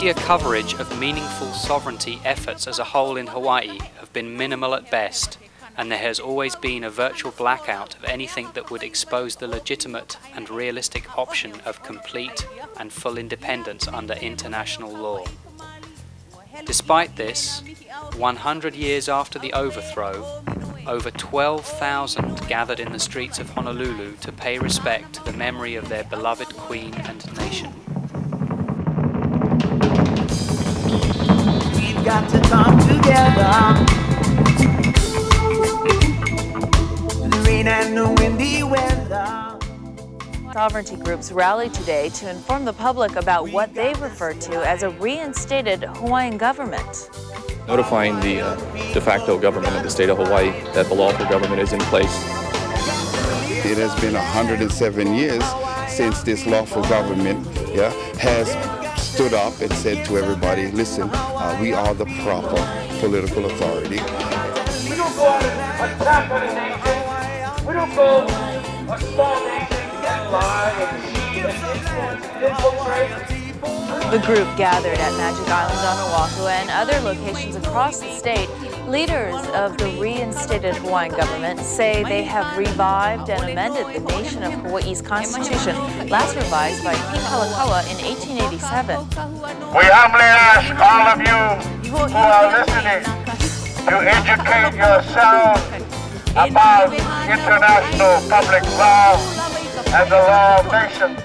media coverage of meaningful sovereignty efforts as a whole in Hawaii have been minimal at best, and there has always been a virtual blackout of anything that would expose the legitimate and realistic option of complete and full independence under international law. Despite this, 100 years after the overthrow, over 12,000 gathered in the streets of Honolulu to pay respect to the memory of their beloved queen and nation. Got to come together. The rain and the windy weather. Sovereignty groups rallied today to inform the public about what they refer to as a reinstated Hawaiian government. Notifying the uh, de facto government of the state of Hawaii that the lawful government is in place. It has been 107 years since this lawful government yeah, has stood up and said to everybody, listen, uh, we are the proper political authority. We don't go out and attack other nations. We don't go a small nation and lie and cheat and infiltrate. The group gathered at Magic Island on Oahu and other locations across the state. Leaders of the reinstated Hawaiian government say they have revived and amended the nation of Hawaii's constitution, last revised by King Kalakaua in 1887. We humbly ask all of you who are listening to educate yourselves about international public law and the law of nations.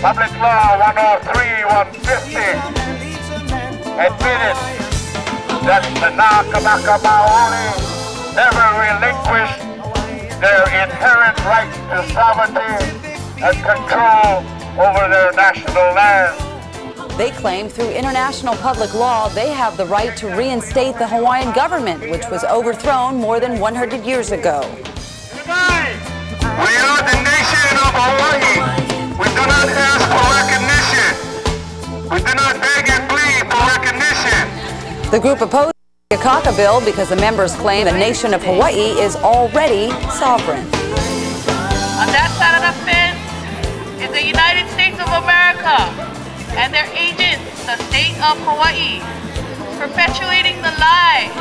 Public Law 103, 150 admitted that the Na Kanaka Maoli never relinquished their inherent right to sovereignty and control over their national land. They claim through international public law they have the right to reinstate the Hawaiian government, which was overthrown more than 100 years ago. Tonight, we are the nation of Hawaii. We do not ask for recognition. We do not beg and plead. The group opposed the Akaka bill because the members claim the nation of Hawaii is already sovereign. On that side of the fence is the United States of America and their agents, the state of Hawaii, perpetuating the lie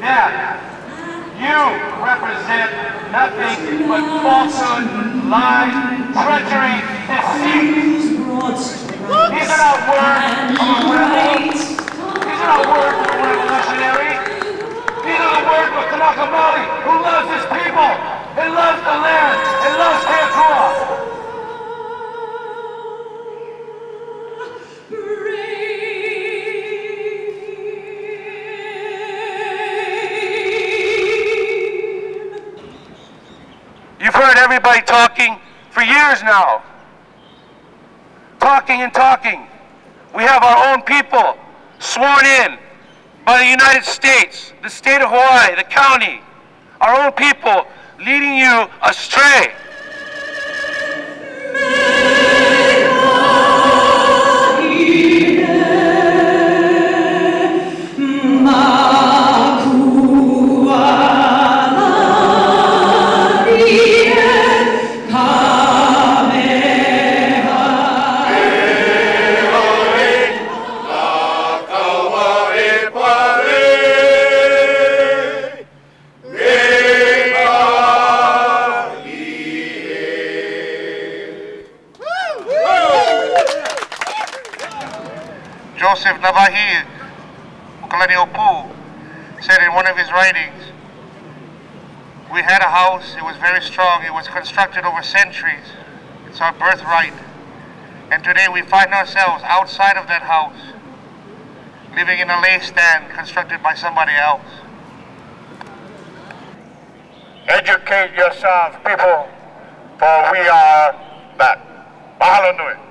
Yeah. You represent nothing but falsehood, lies, treachery, Everybody talking for years now. Talking and talking. We have our own people sworn in by the United States, the state of Hawaii, the county, our own people leading you astray. Joseph Nawahi Ukalani said in one of his writings, we had a house, it was very strong, it was constructed over centuries. It's our birthright. And today we find ourselves outside of that house, living in a lay stand constructed by somebody else. Educate yourselves, people, for we are back. Mahalo nui.